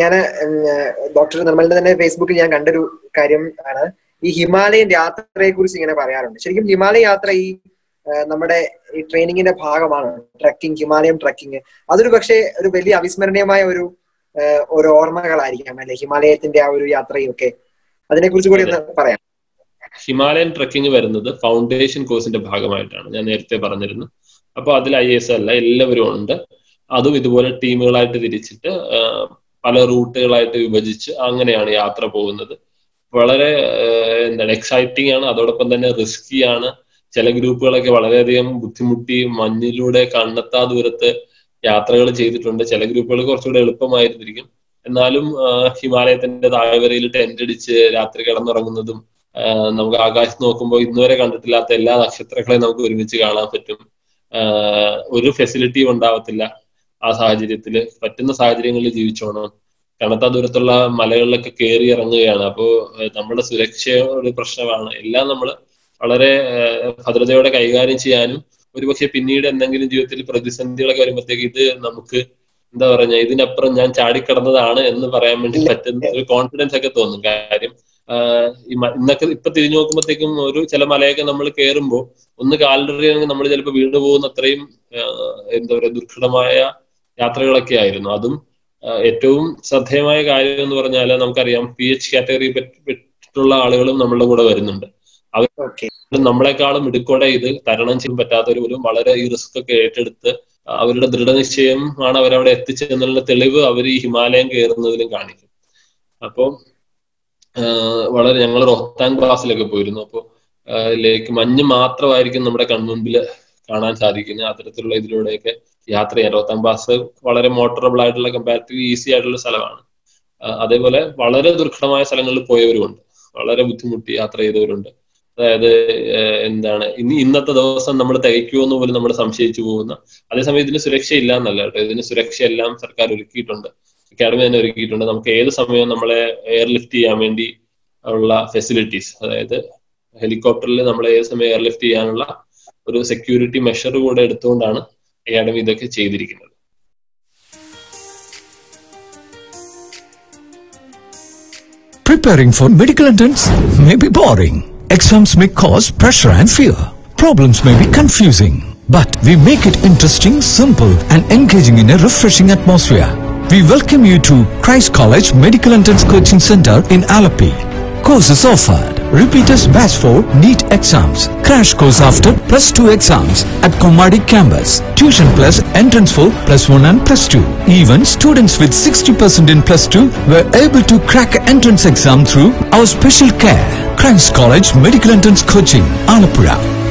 ഞാൻ ഡോക്ടർ നിർമ്മലിന്റെ തന്നെ ഫേസ്ബുക്കിൽ ഞാൻ കണ്ടൊരു കാര്യം ആണ്. ഈ ഹിമാലയൻ യാത്രയെ കുറിച്ച് ഇങ്ങനെ പറയാറുണ്ട്. ശരിക്കും ഹിമാലയ യാത്ര ഈ നമ്മുടെ ഈ ട്രെയിനിങ്ങിന്റെ ഭാഗമാണ്. ട്രക്കിംഗ് ഹിമാലയം ട്രക്കിംഗ് അതൊരു പക്ഷേ ഒരു വലിയ അവിസ്മരണീയമായ ഒരു ഒരു ഓർമ്മകളായിരിക്കാം. അല്ലെ? ഹിമാലയത്തിന്റെ ആ ഒരു യാത്രയും ഒക്കെ അതിനെ കുറിച്ച് കൂടി ഒന്ന് പറയാം. ഹിമാലയൻ ട്രക്കിംഗ് വരുന്നത് ഫൗണ്ടേഷൻ കോഴ്സിന്റെ ഭാഗമായിട്ടാണ്. ഞാൻ നേരത്തെ പറഞ്ഞിരുന്നു. അപ്പൊ അതിൽ ഐ എസ് അല്ല എല്ലാവരും ഉണ്ട്. അതും ഇതുപോലെ ടീമുകളായിട്ട് തിരിച്ചിട്ട് പല റൂട്ടുകളായിട്ട് വിഭജിച്ച് അങ്ങനെയാണ് യാത്ര പോകുന്നത്. വളരെ എന്താണ് എക്സൈറ്റിംഗ് ആണ്. അതോടൊപ്പം തന്നെ റിസ്കി ആണ്. ചില ഗ്രൂപ്പുകളൊക്കെ വളരെയധികം ബുദ്ധിമുട്ടി മഞ്ഞിലൂടെ കണ്ണെത്താ ദൂരത്ത് യാത്രകൾ ചെയ്തിട്ടുണ്ട്. ചില ഗ്രൂപ്പുകൾ കുറച്ചുകൂടെ എളുപ്പമായിരുന്നിരിക്കും എന്നാലും ഹിമാലയത്തിന്റെ താഴ്വരയിൽ ടെന്റ് അടിച്ച് രാത്രി കിടന്നുറങ്ങുന്നതും നമുക്ക് ആകാശത്ത് നോക്കുമ്പോൾ ഇന്നുവരെ കണ്ടിട്ടില്ലാത്ത എല്ലാ നക്ഷത്രങ്ങളെയും നമുക്ക് ഒരുമിച്ച് കാണാൻ പറ്റും. ഒരു ഫെസിലിറ്റിയും ഉണ്ടാവത്തില്ല. ആ സാഹചര്യത്തിൽ പറ്റുന്ന സാഹചര്യങ്ങളിൽ ജീവിച്ചോണം. കനത്ത ദൂരത്തുള്ള മലകളിലൊക്കെ കയറി ഇറങ്ങുകയാണ്. അപ്പോൾ നമ്മുടെ സുരക്ഷ ഒരു പ്രശ്നമാണ്. എല്ലാം നമ്മൾ വളരെ ഭദ്രതയോടെ കൈകാര്യം ചെയ്യാനും ഒരുപക്ഷെ പിന്നീട് എന്തെങ്കിലും ജീവിതത്തിൽ പ്രതിസന്ധികളൊക്കെ വരുമ്പോഴത്തേക്ക് ഇത് നമുക്ക് എന്താ പറഞ്ഞ ഇതിനപ്പുറം ഞാൻ ചാടിക്കടന്നതാണ് എന്ന് പറയാൻ വേണ്ടി പറ്റുന്ന ഒരു കോൺഫിഡൻസ് ഒക്കെ തോന്നും. കാര്യം ഇന്നൊക്കെ ഇപ്പൊ തിരിഞ്ഞു നോക്കുമ്പോഴത്തേക്കും ഒരു ചില മലയൊക്കെ നമ്മൾ കയറുമ്പോൾ ഒന്ന് കാലിടറിയാണെങ്കിൽ നമ്മൾ ചിലപ്പോൾ വീണു പോകുന്ന അത്രയും എന്താ പറയുക ദുർഘടമായ യാത്രകളൊക്കെ ആയിരുന്നു. അതും ഏറ്റവും ശ്രദ്ധേയമായ കാര്യം എന്ന് പറഞ്ഞാൽ നമുക്കറിയാം പി എച്ച് കാറ്റഗറി പെട്ടിട്ടുള്ള ആളുകളും നമ്മളുടെ കൂടെ വരുന്നുണ്ട്. അവർ നമ്മളെക്കാളും ഇടുക്കോടെ ഇത് തരണം ചെയ്യാൻ പറ്റാത്തവർ പോലും വളരെ ഈ റിസ്ക് ഒക്കെ ഏറ്റെടുത്ത് അവരുടെ ദൃഢനിശ്ചയം ആണ് അവരവിടെ എത്തിച്ചെന്നുള്ള തെളിവ് അവർ ഈ ഹിമാലയം കയറുന്നതിലും കാണിക്കും. അപ്പോൾ വളരെ ഞങ്ങൾ റോഹ്താങ് പാസിലൊക്കെ പോയിരുന്നു. അപ്പോൾ ലേക്ക് മഞ്ഞ് മാത്രമായിരിക്കും നമ്മുടെ കൺമുമ്പിൽ കാണാൻ സാധിക്കുന്നത് അത്തരത്തിലുള്ള ഇതിലൂടെയൊക്കെ യാത്ര ചെയ്യാൻ റോഹ്താങ് പാസ് വളരെ മോട്ടറബിൾ ആയിട്ടുള്ള കമ്പാരിറ്റീവ് ഈസി ആയിട്ടുള്ള സ്ഥലമാണ്. അതേപോലെ വളരെ ദുർഘടമായ സ്ഥലങ്ങളിൽ പോയവരുമുണ്ട്. വളരെ ബുദ്ധിമുട്ടി യാത്ര ചെയ്തവരുണ്ട്. അതായത് എന്താണ് ഇനി ഇന്നത്തെ ദിവസം നമ്മൾ തികയ്ക്കുമെന്ന് പോലും നമ്മൾ സംശയിച്ചു പോകുന്ന അതേസമയം ഇതിന് സുരക്ഷയില്ല എന്നല്ല കേട്ടോ. ഇതിന് സുരക്ഷയെല്ലാം സർക്കാർ ഒരുക്കിയിട്ടുണ്ട്. അക്കാഡമി തന്നെ ഒരുക്കിയിട്ടുണ്ട്. നമുക്ക് ഏത് സമയവും നമ്മളെ എയർലിഫ്റ്റ് ചെയ്യാൻ വേണ്ടി ഉള്ള ഫെസിലിറ്റീസ് അതായത് ഹെലികോപ്റ്ററിൽ നമ്മളെ ഏത് സമയം എയർലിഫ്റ്റ് ചെയ്യാനുള്ള ഒരു സെക്യൂരിറ്റി മെഷർ കൂടെ എടുത്തുകൊണ്ടാണ് അക്കാഡമി ഇതൊക്കെ ചെയ്തിരിക്കുന്നത് Preparing for medical entrance may be boring. Exams may cause pressure and fear. Problems may be confusing. But we make it interesting, simple and engaging in a refreshing atmosphere. We welcome you to Christ College Medical Entrance Coaching Center in Alapi. Courses offered. Repeaters batch 4 NEET exams. Crash course after plus 2 exams at Komadi campus. Tuition plus entrance for plus 1 and plus 2. Even students with 60% in plus 2 were able to crack entrance exam through our special care. Christ College Medical Entrance Coaching, Alapura.